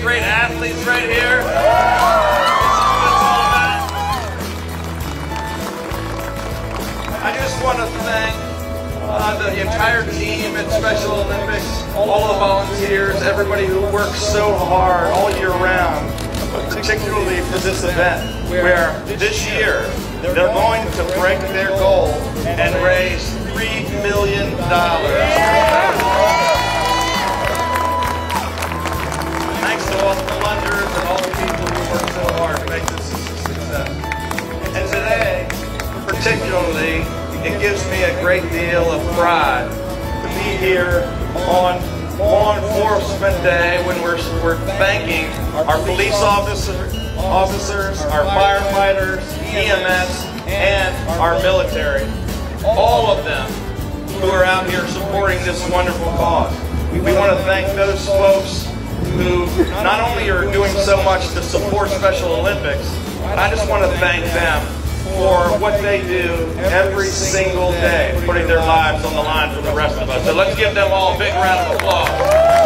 great athletes right here. I just want to thank uh, the entire team at Special Olympics, all the volunteers, everybody who works so hard all year round, particularly for this event, where this year they're going to break their goal and raise $3 million. To all the funders and all the people who work so hard to make this a success. And today, particularly, it gives me a great deal of pride to be here on Law Enforcement Day when we're, we're thanking our police officers, officers, our firefighters, EMS, and our military. All of them who are out here supporting this wonderful cause. We want to thank those folks who not only are doing so much to support Special Olympics, I just want to thank them for what they do every single day, putting their lives on the line for the rest of us. So let's give them all a big round of applause.